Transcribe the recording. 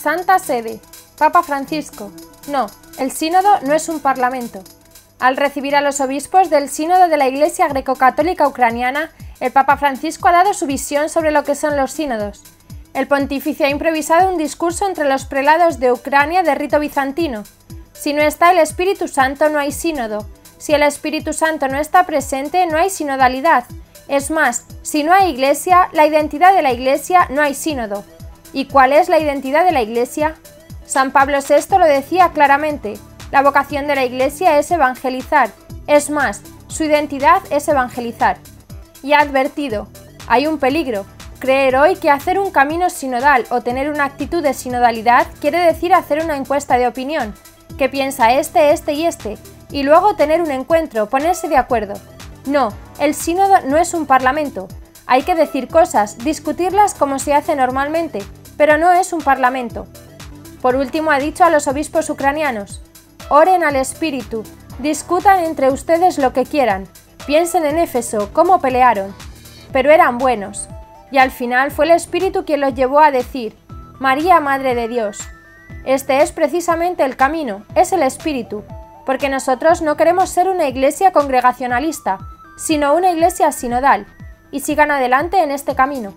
Santa Sede, Papa Francisco. No, el sínodo no es un parlamento. Al recibir a los obispos del sínodo de la Iglesia Greco-Católica Ucraniana, el Papa Francisco ha dado su visión sobre lo que son los sínodos. El pontífice ha improvisado un discurso entre los prelados de Ucrania de rito bizantino. Si no está el Espíritu Santo, no hay sínodo. Si el Espíritu Santo no está presente, no hay sinodalidad. Es más, si no hay iglesia, la identidad de la iglesia no hay sínodo. ¿Y cuál es la identidad de la iglesia? San Pablo VI lo decía claramente. La vocación de la iglesia es evangelizar. Es más, su identidad es evangelizar. Y ha advertido, hay un peligro, Creer hoy que hacer un camino sinodal o tener una actitud de sinodalidad quiere decir hacer una encuesta de opinión, que piensa este, este y este, y luego tener un encuentro, ponerse de acuerdo. No, el sínodo no es un parlamento. Hay que decir cosas, discutirlas como se hace normalmente, pero no es un parlamento. Por último ha dicho a los obispos ucranianos, oren al Espíritu, discutan entre ustedes lo que quieran, piensen en Éfeso, cómo pelearon, pero eran buenos, y al final fue el Espíritu quien los llevó a decir, María, Madre de Dios. Este es precisamente el camino, es el Espíritu, porque nosotros no queremos ser una iglesia congregacionalista, sino una iglesia sinodal, y sigan adelante en este camino.